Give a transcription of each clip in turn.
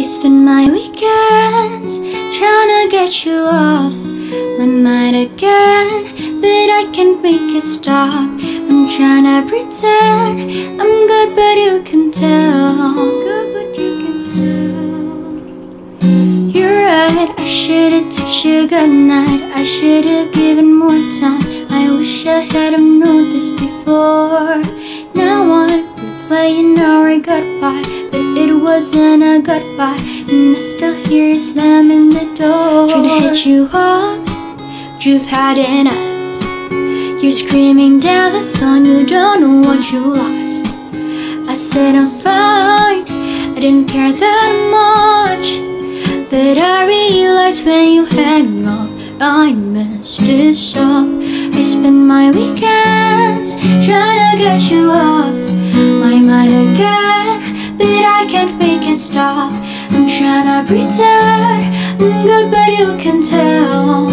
I spend my weekends trying to get you off my mind again, but I can't make it stop. I'm trying to pretend I'm good, but you can tell. You can tell. You're right, I should've touched you goodnight. I should've given more time. I wish I had known this before. Now I'm replaying our goodbye, wasn't a goodbye, and I still hear you slamming the door. Trying to hit you up, but you've had enough. You're screaming down the phone, you don't know what you lost. I said I'm fine, I didn't care that much. But I realized when you hang up, I messed this up. I spend my weekends trying to get you off my mind again, but I can't make it stop. I'm trying to pretend I'm good, but you can tell.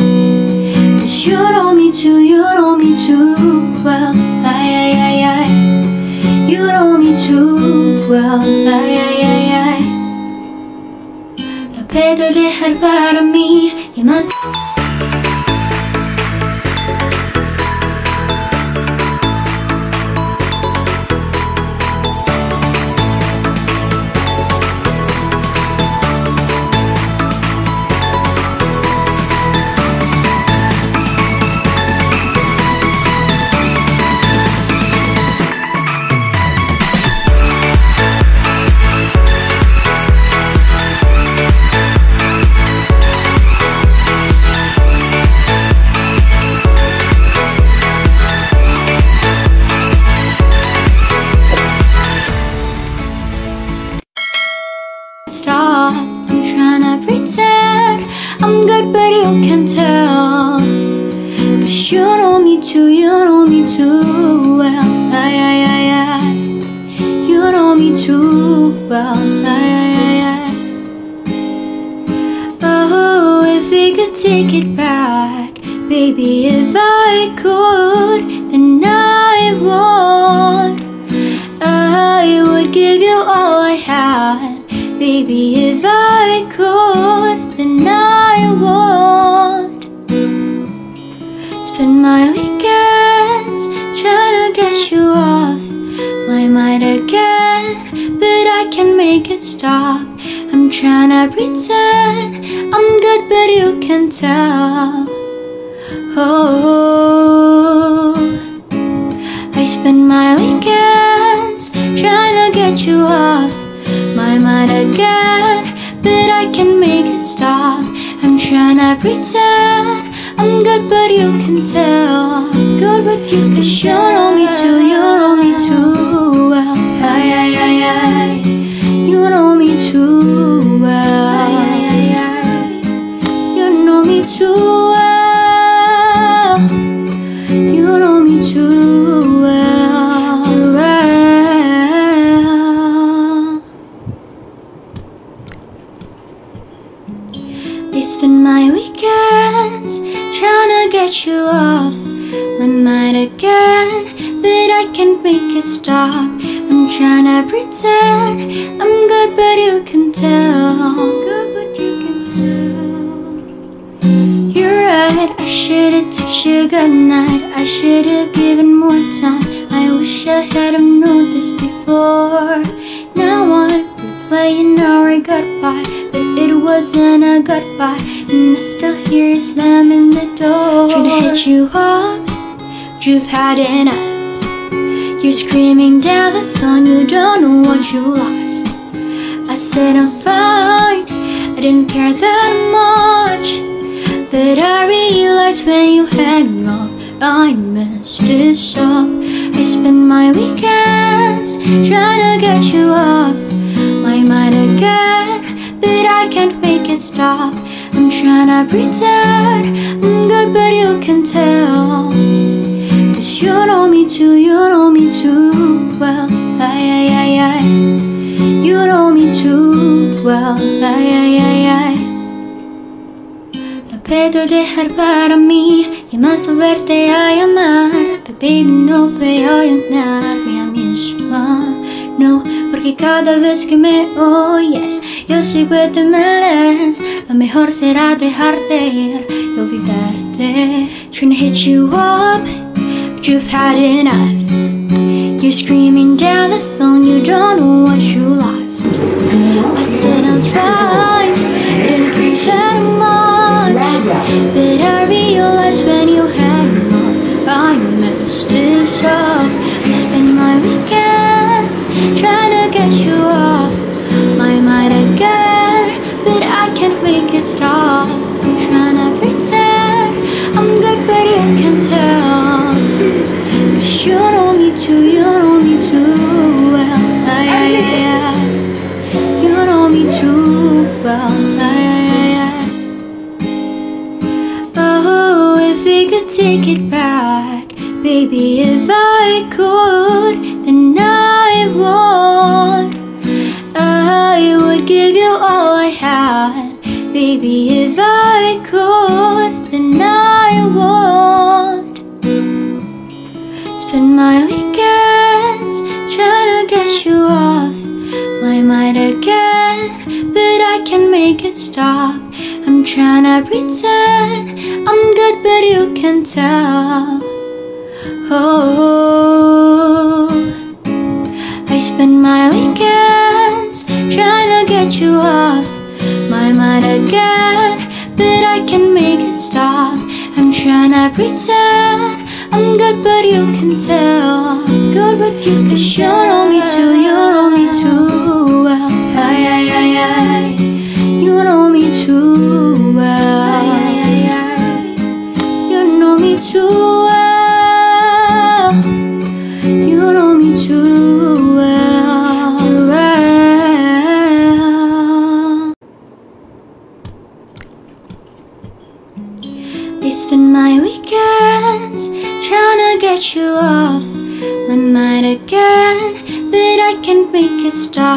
Cause you know me too, you know me too well. Ay, ay, ay, ay. You know me too well. Ay, ay, ay, ay. Lo puedo dejar para mí y más. stop. You can tell. Cause you know me too, you know me too well. Ay, ay, ay, ay. You know me too well. Ay, ay, ay, ay. Oh, if we could take it back, baby, if I could, then I would. I would give you all I had. Baby, spend my weekends trying to get you off my mind again, but I can't make it stop. I'm trying to pretend I'm good, but you can tell. Oh, I spend my weekends trying to get you off my mind again, but I can't make it stop. I'm trying to pretend I'm good, but you can tell. Good, but you can know me too, you can't make it stop. I'm trying to pretend I'm good, but you can tell. Good, but you can tell. You're right, I should've touched you goodnight. I should've given more time. I wish I had have known this before. Now I'm replaying our goodbye, but it wasn't a goodbye, and I still hear you slamming the door. Trying to hit you up, but you've had enough. You're screaming down the phone, you don't know what you lost. I said I'm fine, I didn't care that much. But I realized when you hang up, I messed this up. I spend my weekends trying to get you off my mind again, but I can't make it stop. I'm trying to pretend I'm good, but you can tell. You know me too, you know me too well. Ay, ay, ay, ay. You know me too well. Ay, ay, ay, ay. Lo puedo dejar para mí y más volverte a llamar. Baby, no puedo llenarme a misma. No, porque cada vez que me oyes Yo sigo de MLS Lo mejor será dejarte ir Y olvidarte Trying to hit you up You've had enough. You're screaming down the phone You don't know what you lost. I said I'm fine could take it back. Baby, if I could, then I would. I would give you all I had. Baby, if I could, then I would. Spend my weekends trying to get you off. My mind again But I can't make it stop. I'm trying to pretend can tell. Oh I spend my weekends trying to get you off my mind again But I can't make it stop. I'm trying to pretend I'm good but you can tell. Good but you can you know me too, you know me too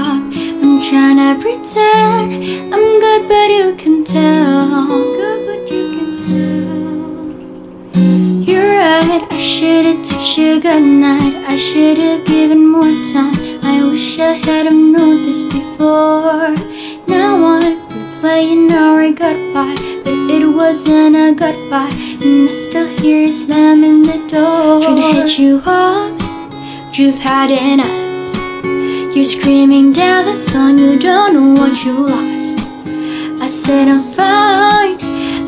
I'm trying to pretend I'm good, but you can tell. You're right, I should've touched you goodnight. I should've given more time. I wish I had've known this before. Now I'm replaying our goodbye, but it wasn't a goodbye. And I still hear you slamming the door. Trying to hit you up, you've had enough. You're screaming down the phone, you don't know what you lost. I said I'm fine,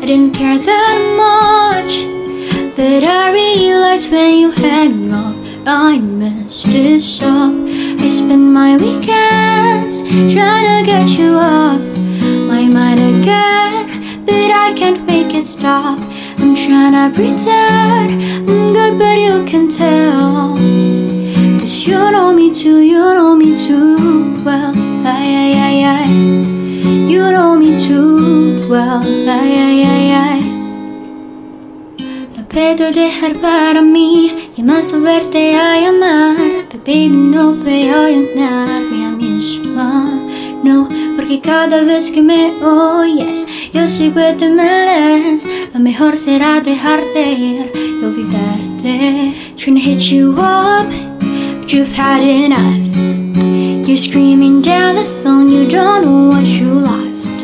I didn't care that much. But I realized when you hang up, I messed this up. I spend my weekends trying to get you off my mind again, but I can't make it stop. I'm trying to pretend I'm good, but you can tell. You know me too, you know me too well. Ay, ay, ay, ay. You know me too well. Ay, ay, ay, ay. No puedo dejar para mí y más volverte a llamar. Baby, no puedo llenarme a mí misma. No, porque cada vez que me oyes, yo sigo de MLS. Lo mejor será dejarte ir y olvidarte. Trying to hit you up, you've had enough. You're screaming down the phone, you don't know what you lost.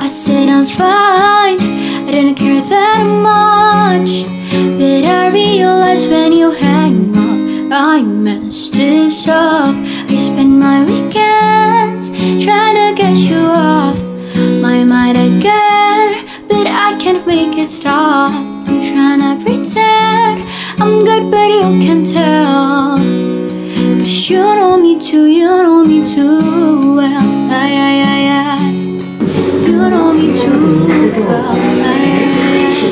I said I'm fine, I didn't care that much. But I realized when you hang up, I messed this up. I spend my weekends trying to get you off my mind again. But I can't make it stop. I'm trying to pretend I'm good, but you can tell. Cause you know me too, you know me too well. Ay, ay, ay, ay. You know me too well. Ay, ay, ay.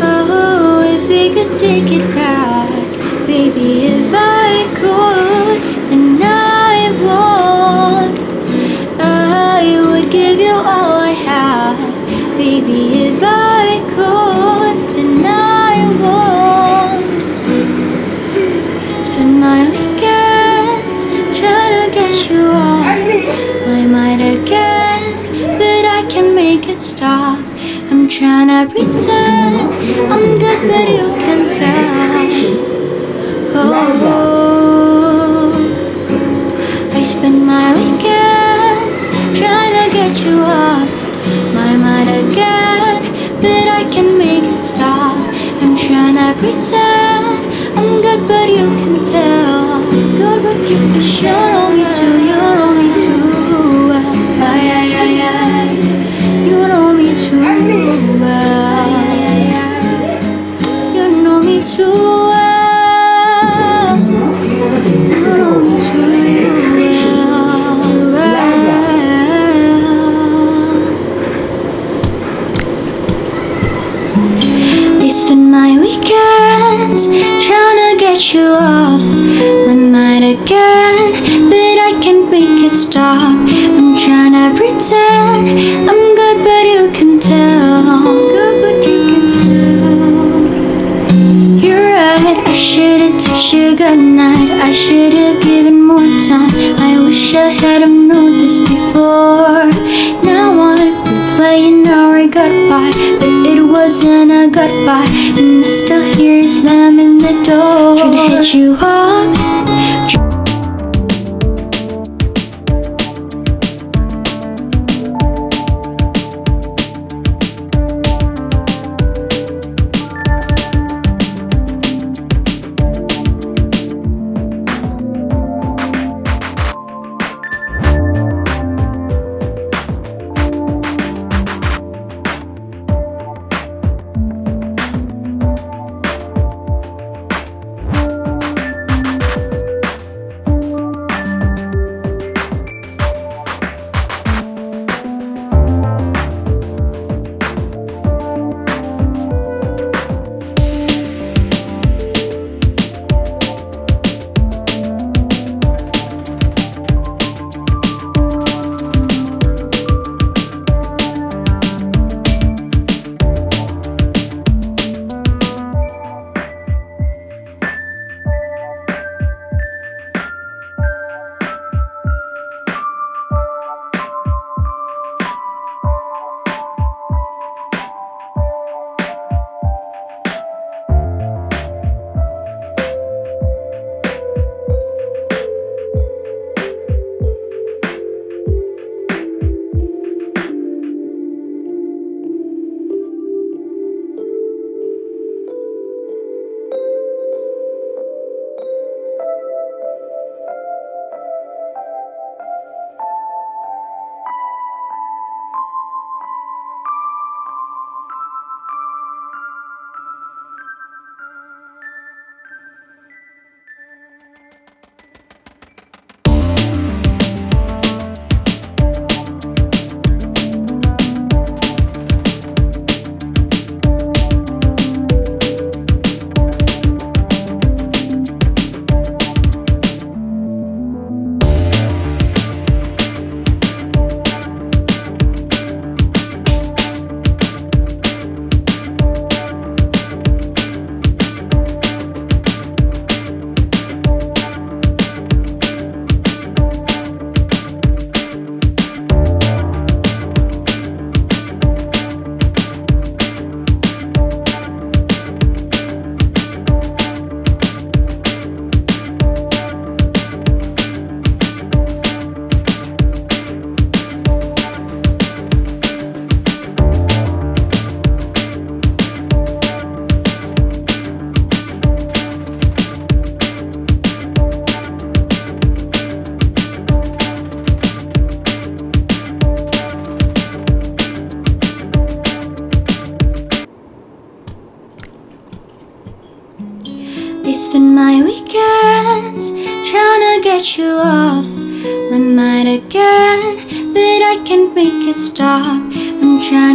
Oh, if we could take it back, baby, if I could, then I would. I would give you all I had, baby, trying to pretend I'm good, but you can tell. Oh, I spend my weekends trying to get you off. spend my weekends trying to get you off my mind again, but I can't make it stop. I'm trying to pretend I'm good, but you can tell. You're right, I should've texted you goodnight. I should've given more time. I wish I had known this before. Now I'm playing our goodbye but I got by. And I still hear you slamming the door. Trying to hit you up.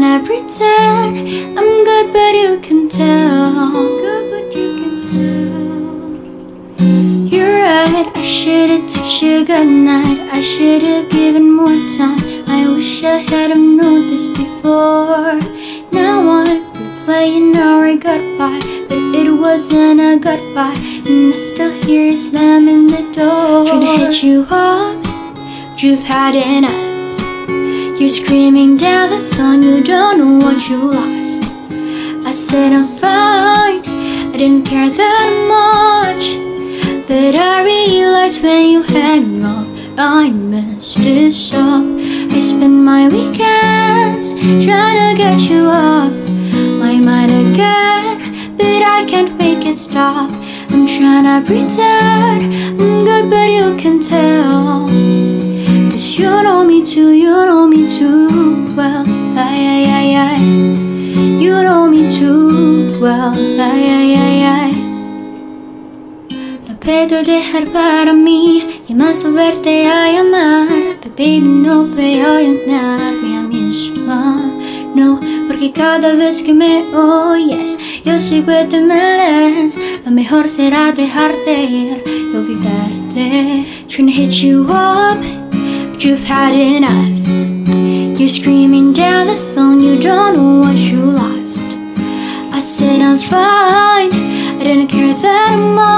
To pretend I'm good, but you can tell. You're right, I should've touched you goodnight. I should've given more time. I wish I had known this before. Now I'm replaying our goodbye, but it wasn't a goodbye. And I still hear you slamming the door. Trying to hit you up, you've had enough. You're screaming down the phone, you don't know what you lost. I said I'm fine, I didn't care that much. But I realized when you hang up, I messed this up. I spend my weekends trying to get you off my mind again, but I can't make it stop. I'm trying to pretend I'm good, but you can tell. You know me too, you know me too well. Ay, ay, ay, ay. You know me too well. Ay, ay, ay, ay. No puedo dejar para mí y más volverte a llamar. Baby, no a llenarme a mí misma. No, porque cada vez que me oyes, yo sigo te meles. Lo mejor será dejarte ir y olvidarte. Trying to hit you up, you've had enough. You're screaming down the phone, you don't know what you lost. I said I'm fine, I didn't care that much.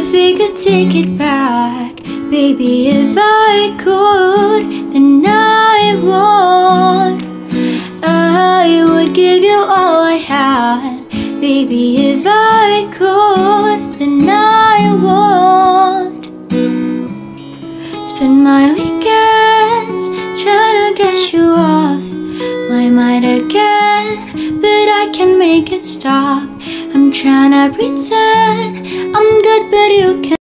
If we could take it back, baby, if I could, then I would. I would give you all I had, baby, if I could, then I would. Spend my weekends trying to get you off my mind again, but I can't make it stop. Trying to pretend I'm good, but you can't.